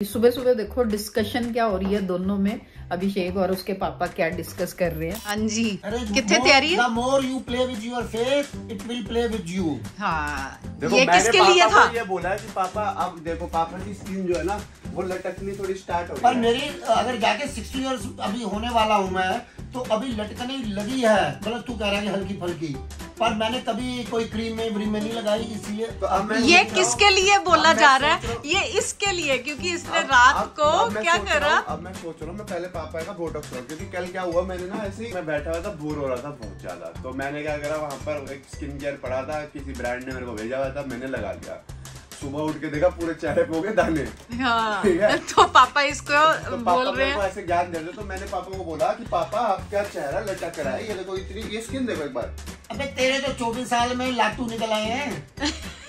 सुबह सुबह देखो डिस्कशन क्या हो रही है दोनों में? अभिषेक और उसके पापा क्या डिस्कस कर रहे हैं? हाँ जी। कितने तैयारी है? more you play with your faith, it will play with you. हाँ ये किसके लिए था? ये बोला है कि पापा अब देखो पापा की स्किन जो है ना वो लटकनी थोड़ी स्टार्ट हो पर मेरी अगर जाके 60 इयर्स अभी होने वाला हूँ मैं तो अभी लटकने लगी है। मतलब तू कह रहा है हल्की फुल्की पर मैंने कभी कोई क्रीम में व्रीम में नहीं लगाई इसलिए तो अब मैं ये किसके लिए बोला जा रहा है? ये इसके लिए क्योंकि इसने रात को क्या करा? अब मैं सोच रहा हूँ मैं पहले पापा का बोटॉक्स करूँ क्योंकि कल क्या हुआ मैंने ना ऐसे ही मैं बैठा हुआ था बोर हो रहा था बहुत ज़्यादा। तो मैंने क्या करा वहाँ पर एक स्किन केयर पड़ा था किसी ब्रांड ने मेरे को भेजा हुआ था मैंने लगा लिया सुबह उठ के देखा पूरे चेहरे पे हो गए दाने। हाँ तो पापा इसको तो पापा बोल रहे हैं। ऐसे ज्ञान दे रहे तो मैंने पापा को बोला कि पापा आपका चेहरा लटक रहा है? ये देखो इतनी ये स्किन देखो एक बार। अबे तेरे तो 24 साल में लाटू निकल आए हैं।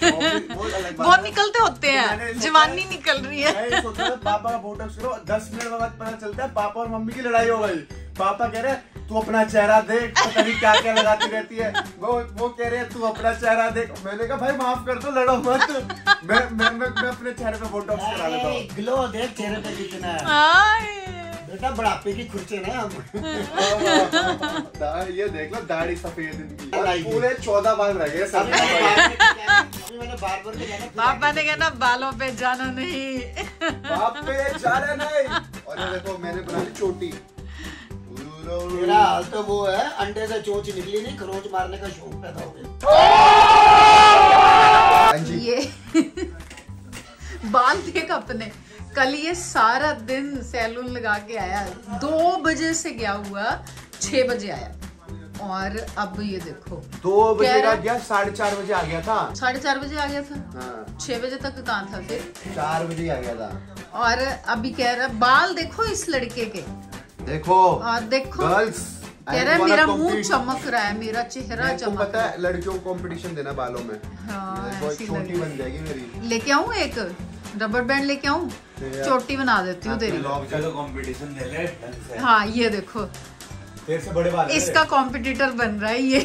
वो है। निकलते होते हैं। जवानी निकल रही है। मैं ये सोच रहा था पापा का बोटॉक्स करो दस मिनट बाद पता चलता है पापा और मम्मी की लड़ाई हो गई। पापा कह रहे हैं, तू अपना चेहरा देख पता नहीं क्या क्या लगाती रहती है। वो वो कह रहे हैं तू अपना चेहरा देख। मैंने कहा भाई माफ़ कर दो लड़ो मत। मैं मैं मैं, मैं अपने चेहरे पे बोटॉक्स करा लेता हूँ। ग्लो देख चेहरे पे कितना है। हाय। बेटा बुढ़ापे की खुर्चे ना हम। ये देख लो दाढ़ी सफ़ेद इनकी। और पूरे चौदह बाल रह गए अभी सब मैंने बार्बर के जाना- अभी मैंने बार्बर के जाना फिर पापा ने कहना बालों पे जाना नहीं। बाप पे जा रहे नहीं। और ये देखो मैंने बना ली चोटी। मेरा हाल तो वो है अंडे से चोंच निकली नहीं खरोच मारने का शौक पैदा हो गया। हाँ ये बाल देख अपने। कल ये सारा दिन सैलून लगा के आया। दो बजे से गया हुआ? छह बजे आया। और अब ये देखो। दो बजे का गया साढ़े चार बजे आ गया था। साढ़े चार बजे आ गया था। हाँ। छह बजे तक कहाँ था फिर? चार बजे आ गया था। और अभी कह रहा बाल देखो इस लड़के के। देखो। और देखो। गर्ल्स कह रहा है मेरा मुँह चमक रहा है मेरा चेहरा चमक पता है लड़कियों को कंपटीशन देना बालों में। हाँ, छोटी बन जाएगी मेरी। लेके आऊँ एक? रबर बैंड लेके आऊँ? यार। चोटी बना देती हूँ तेरी। तो कंपटीशन ले ले हाँ ये देखो। तेरे से बड़े बाल इसका कॉम्पिटिटर बन रहा है ये।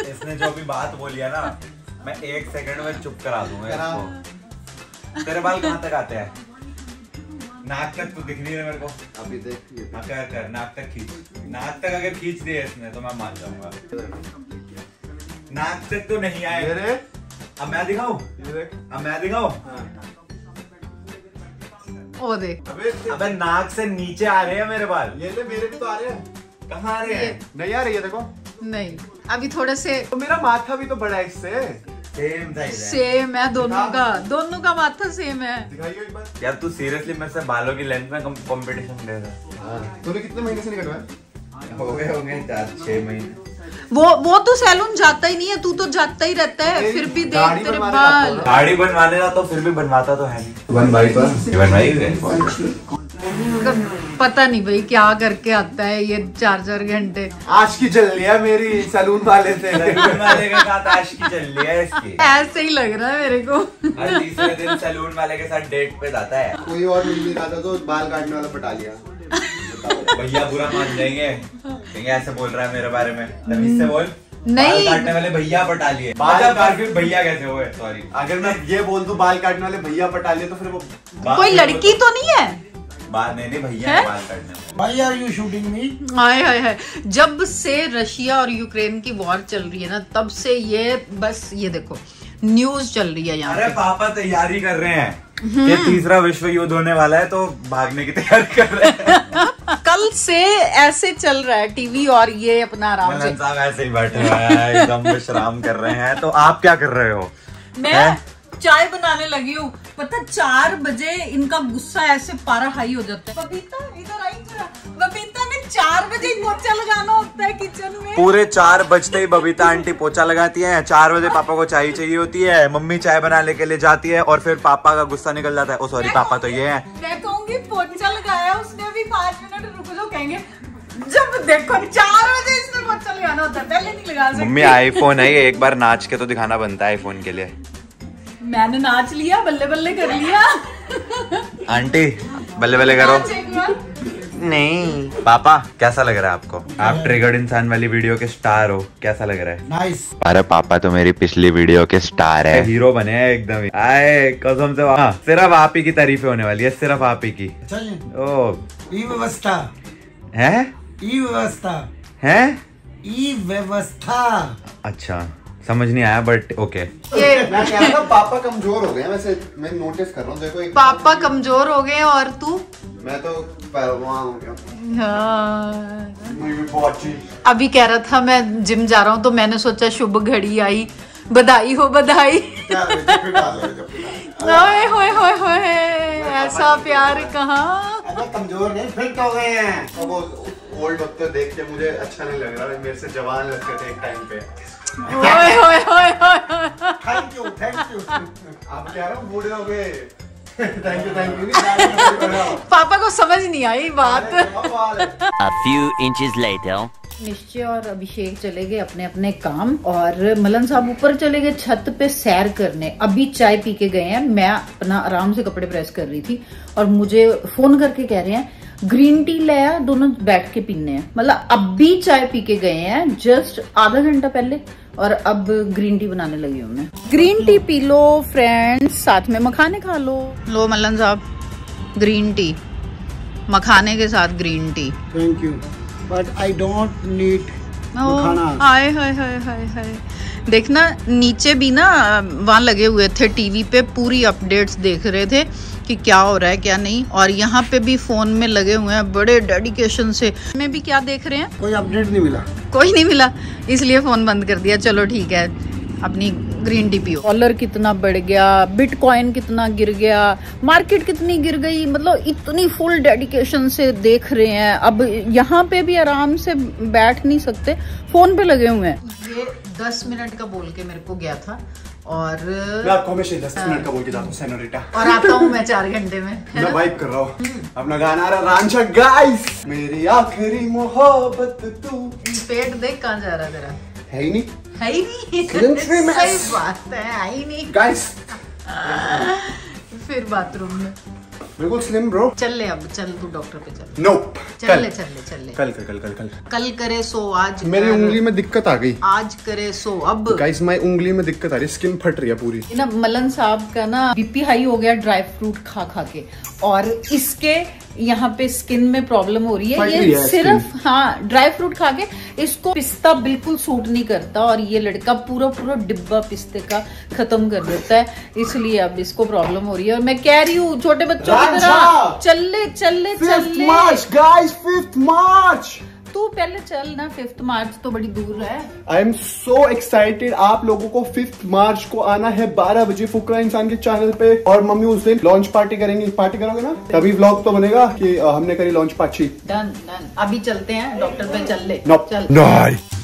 इसने जो भी बात बोली है ना मैं एक सेकंड में चुप करा दूँगा इसको। तेरे बाल कहाँ तक आते हैं? नाक तक तो दिख नहीं रहा मेरे को। अभी देखिए हाँ, कर कर नाक तक खींच। नाक तक अगर खींच दिया इसने तो मैं मान जाऊँगा। नाक तक तो नहीं आए। अब मैं दिखाऊँ? अब मैं दिखाऊँ? ओ देख। अबे अबे नाक से नीचे आ रहे हैं मेरे बाल। ये ले मेरे भी तो आ रहे हैं। कहाँ आ रहे हैं? नहीं आ रही है देखो। नहीं अभी थोड़े से तो मेरा माथा भी तो बड़ा है इससे। सेम है। सेम है दोनों का। दोनों का माथा सेम है। दिखाइए एक बार। यार तू सीरियसली मेरे से बालों की लेंथ में कंपटीशन ले रहा तूने कितने महीने से नहीं कटवाया? हो गए हो गए चार छह महीने। वो वो तो सैलून जाता ही नहीं है तू तो जाता ही रहता है फिर भी देख तेरे बाल। जाता गाड़ी बनवाने का तो फिर भी बनवाता तो है नहीं। वन पर गए पता नहीं भाई क्या करके आता है ये चार चार घंटे। आज की चल रही है मेरी सैलून वाले से वाले के साथ आज की चल रही है इसकी। ऐसे ही लग रहा है मेरे को। तीसरे दिन सैलून वाले के साथ डेट पे जाता है। कोई और मिल नहीं रहा था तो बाल काटने वाला पटा लिया। भैया बुरा मान जाएँगे। ऐसे बोल रहा है मेरे बारे में। तमीज से बोल। नहीं। बाल काटने वाले भैया पटा लिए बाल बाल काट- काट भैया कैसे हुए सॉरी अगर मैं ये बोल दूँ बाल काटने वाले भैया पटा लिए तो फिर वो कोई लड़की तो नहीं है? बाल नहीं नहीं भैया बाल काटने भाई आर यू शूटिंग मी हाय हाय हाय। जब से रशिया और यूक्रेन की वॉर चल रही है ना तब से ये बस ये देखो न्यूज़ चल रही है यहाँ अरे पे। पापा तैयारी कर रहे हैं कि तीसरा विश्व युद्ध होने वाला है तो भागने की तैयारी कर रहे हैं। कल से ऐसे चल रहा है टीवी और ये अपना आराम से साहब ऐसे ही बैठे हुए हैं एकदम विश्राम कर रहे हैं। तो आप क्या कर रहे हो? मैं हैं? चाय बनाने लगी हूँ। पता चार बजे इनका गुस्सा ऐसे पारा हाई हो जाता है। बबीता इधर आई बबीता ने चार बजे ही पोछा लगाना होता है किचन में। पूरे चार बजते ही बबीता आंटी पोछा लगाती है। चार बजे पापा को चाय चाहिए होती है मम्मी चाय बनाने के लिए जाती है और फिर पापा का गुस्सा निकल जाता है। ओ सॉरी पापा तो ये है। मैं कहूँगी पोछा लगाया उसने अभी पाँच मिनट रुक कहेंगे जब देखो चार बजे इसने पोछा लगाना होता है पहले नहीं लगा सकती। मम्मी आईफोन है एक बार नाच के तो दिखाना बनता है आईफोन के लिए। मैंने नाच लिया बल्ले बल्ले कर लिया। आंटी बल्ले बल्ले करो नहीं। पापा कैसा लग रहा है आपको? आप ट्रिगर्ड इंसान वाली वीडियो के स्टार हो कैसा लग रहा है? नाइस अरे पापा तो मेरी पिछली वीडियो के स्टार है। हीरो बने हैं एकदम ही। आए कसम से। हाँ, सिर्फ़ आप ही की तारीफें होने वाली है सिर्फ़ आप ही की। ओ। व्यवस्था है? ई व्यवस्था। है? ई व्यवस्था। अच्छा समझ नहीं आया बट ओके पापा कमज़ोर हो गए हैं वैसे मैं नोटिस कर रहा हूँ देखो एक पापा कमज़ोर हो गए और तू? मैं तो पहलवान हो गया। हाँ। मैं भी बहुत अच्छी अभी कह रहा था मैं जिम जा रहा हूँ तो मैंने सोचा शुभ घड़ी आई बधाई हो बधाई। ओए होए होए होए ऐसा प्यार कहाँ? कमज़ोर नहीं फिट हो गए हैं? वो ओल्ड होते देख के मुझे अच्छा नहीं लग रहा मेरे से जवान लगते थे एक टाइम पे। ओए होए होए होए थैंक यू थैंक यू आप कह रहे हो बूढ़े हो गए। थैंक यू थैंक यू पापा को समझ नहीं आई बात। A few inches later. निश्चय और अभिषेक चले गए अपने अपने काम और मलन साहब ऊपर चले गए छत पे सैर करने। अभी चाय पी के गए हैं। मैं अपना आराम से कपड़े प्रेस कर रही थी और मुझे फ़ोन करके कह रहे हैं ग्रीन टी लाया दोनों बैठ के पीने हैं। मतलब अभी चाय पी के गए हैं जस्ट आधा घंटा पहले और अब ग्रीन टी बनाने लगी हूँ मैं। ग्रीन टी पी लो फ्रेंड्स साथ में मखाने खा लो। लो मलन साहब ग्रीन टी। मखाने के साथ green tea. Thank you but I don't need हाय हाय हाय हाय हाय। देखना नीचे भी ना वहाँ लगे हुए थे टीवी पे पूरी अपडेट्स देख रहे थे कि क्या हो रहा है क्या नहीं। और यहाँ पे भी फ़ोन में लगे हुए हैं बड़े डेडिकेशन से। में भी क्या देख रहे हैं? कोई अपडेट नहीं मिला। कोई नहीं मिला इसलिए फ़ोन बंद कर दिया। चलो ठीक है। अपनी ग्रीन टी पियो। डॉलर कितना बढ़ गया बिटकॉइन कितना गिर गया मार्केट कितनी गिर गई मतलब इतनी फुल डेडिकेशन से देख रहे हैं। अब यहाँ पे भी आराम से बैठ नहीं सकते फ़ोन पे लगे हुए हैं। ये दस मिनट का बोल के मेरे को गया था और मैं आपको हमेशा दस मिनट का बोल के जाता हूँ सेनोरिटा और आता हूँ मैं चार घंटे में मैं? कर रहा हूँ। अपना गाना आ रहा रांझा गाइस मेरी आखिरी मोहब्बत तू। पेट देख कहाँ जा रहा है तेरा। है ही नहीं है ही नहीं सही. बात है है ही नहीं गाइस फिर बाथरूम में बिल्कुल स्लिम ब्रो चल ले अब चल तू डॉक्टर पे चल नो चल कल ले चल ले चल ले कल कल कल कल कल कल करे सो आज मेरी उंगली में दिक्कत आ गई आज करे सो अब गाइस माय उंगली में दिक्कत आ रही स्किन फट रही है पूरी ना मलन साहब का ना बीपी हाई हो गया ड्राई फ्रूट खा खा के। और इसके यहाँ पे स्किन में प्रॉब्लम हो रही है। ये सिर्फ़ हाँ ड्राई फ्रूट खा के इसको पिस्ता बिल्कुल सूट नहीं करता और ये लड़का पूरा पूरा डिब्बा पिस्ते का खत्म कर देता है। इसलिए अब इसको प्रॉब्लम हो रही है। और मैं कह रही हूँ छोटे बच्चों की तरह चल ले चल ले चल मार्च गाइस फिफ्थ मार्च तू पहले चल ना फिफ्थ मार्च तो बड़ी दूर है आई एम सो एक्साइटेड आप लोगों को फिफ्थ मार्च को आना है 12 बजे फुकरा इंसान के चैनल पे और मम्मी उस दिन लॉन्च पार्टी करेंगे। पार्टी करोगे ना? तभी ब्लॉग तो बनेगा कि हमने करी लॉन्च पार्टी डन डन अभी चलते हैं डॉक्टर पे चल ले। No. चल। नहीं